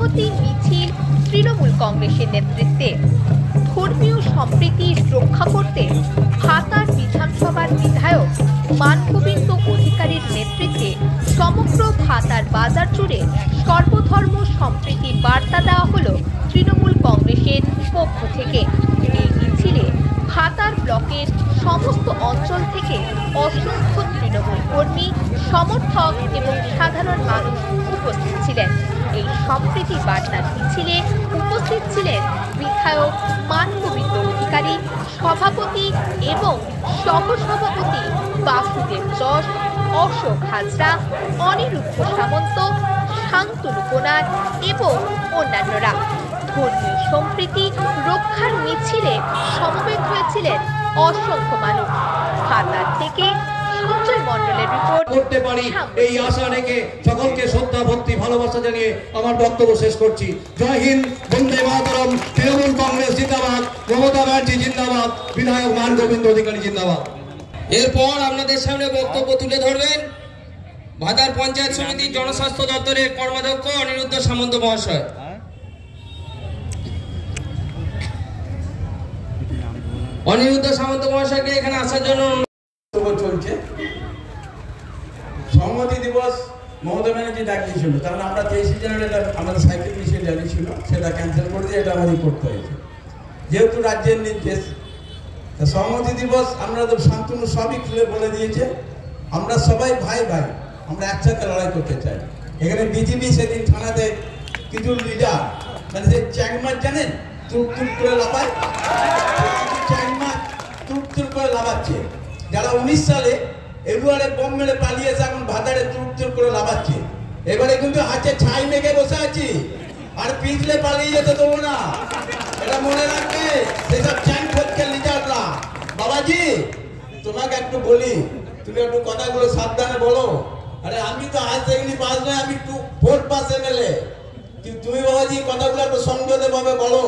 সংহতি মিছিল তৃণমূল কংগ্রেসের নেতৃত্বে। ধর্মীয় সম্প্রীতি রক্ষা করতে ভাতার বিধানসভার বিধায়ক মানগোবিন্দ অধিকারীর নেতৃত্বে সমগ্র ভাতার বাজার জুড়ে সর্বধর্ম সম্প্রীতি বার্তা দেওয়া হল তৃণমূল কংগ্রেসের পক্ষ থেকে। এই মিছিলে ভাতার ব্লকের সমস্ত অঞ্চল থেকে অসংখ্য তৃণমূল কর্মী, সমর্থক এবং সাধারণ মানুষ উপস্থিত ছিলেন। এই সম্প্রীতি বার্তার মিছিলে উপস্থিত ছিলেন বিধায়ক মানগোবিন্দ অধিকারী সভাপতি এবং সহসভাপতি বাসুদেব যশ, অশোক হাজরা, অনিরুদ্ধ সামন্ত, শান্তনু কোনার এবং অন্যান্যরা। ধর্মীয় সম্প্রীতি রক্ষার মিছিলে সমবেত হয়েছিলেন অসংখ্য মানুষ। ভাতার থেকে রিপোর্ট করতে পারি। এই আশা রেখে সকলকে শ্রদ্ধা ভক্তি ভালোবাসা জানিয়ে আমার বক্তব্য শেষ করছি। জয় হিন্দ বন্দে মাতরম তৃণমূল কংগ্রেস জিন্দাবাদ মমতা ব্যানার্জি জিন্দাবাদ বিধায়ক মান গোবিন্দ অধিকারী জিন্দাবাদ। এরপর আপনাদের সামনে বক্তব্য তুলে ধরবেন ভাতার পঞ্চায়েত সমিতির জনস্বাস্থ্য দপ্তরের কর্মাধ্যক্ষ অনিরুদ্ধ সামন্ত মহাশয়। অনিরুদ্ধ সামন্ত মহাশয়কে এখানে আসার জন্য বক্তব্য চলছে সংহতি দিবস মমতা ব্যানার্জি ডাক দিয়েছিল কারণ আমরা তেইশে জানুয়ারি এটা আমাদের সাইকেল জারি ছিল, সেটা ক্যান্সেল করে দিয়ে এটা আমাদের করতে হয়েছে। যেহেতু রাজ্যের নির্দেশ সংহতি দিবস আমরা তো শান্তনু সবই খুলে বলে দিয়েছে, আমরা সবাই ভাই ভাই, আমরা একসাথে লড়াই করতে চাই। এখানে বিজেপি সেদিন থানাতে কিছু লিডার মানে সে চ্যাংমার জানেন তুর তুর করে লাফায় চ্যাংমা তুর তুর করে লাফাচ্ছে। যারা উনিশ সালে এগুয়ারে বোম মেরে পালিয়েছে, এখন ভাতারে তুর তুর করে লাফাচ্ছে। এবারে কিন্তু হাতে ছাই মেঘে বসে আছি। আর পিছলে পালিয়ে যেতে দেবো না। এটা মনে রাখবে, সেসব চ্যাং খোঁজকে লিডাররা বাবাজি, তোমাকে একটু বলি, তুমি একটু কথাগুলো সাবধানে বলো। আরে আমি তো আজ দেখিনি পাস নয়, আমি একটু ভোট পাস এমএলএ। তুমি বাবাজি, কথাগুলো একটু সংযত ভাবে বলো।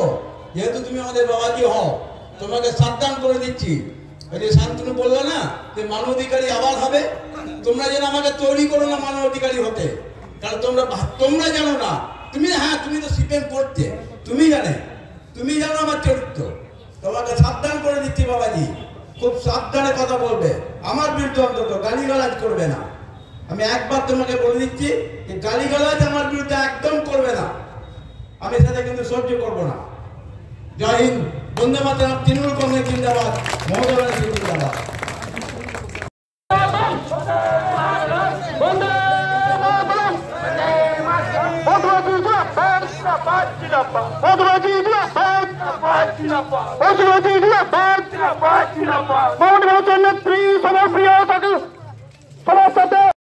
যেহেতু তুমি আমাদের বাবাজি হও, তোমাকে সাবধান করে দিচ্ছি। ওই যে শান্তনু বলল না যে মানবাধিকারী আবার হবে? তোমরা যেন আমাকে তৈরি করো না মানবাধিকারী হতে। কারণ তোমরা তোমরা জানো না। তুমি হ্যাঁ তুমি তো সিপিএম পড়তে তুমি জানে। তুমি জানো আমার চরিত্র। তোমাকে সাবধান করে দিচ্ছি বাবাজি। খুব সাবধানে কথা বলবে। আমার বিরুদ্ধে অন্তত গালিগালাজ করবে না। আমি একবার তোমাকে বলে দিচ্ছি যে গালিগালাজ আমার বিরুদ্ধে একদম করবে না। আমি সেটা কিন্তু সহ্য করব না। জয় হিন্দ। ಮುಂದೆ ಮತ್ತೆ ನಾವು ತಿನ್ಕೊಂಡು ತಿಂದವಾದ ಮೋದಿ ಸಿಗುತ್ತಲ್ಲ ಪ್ರಿಯ ಸದಸ್ಯ ಸದಸ್ಯತೆ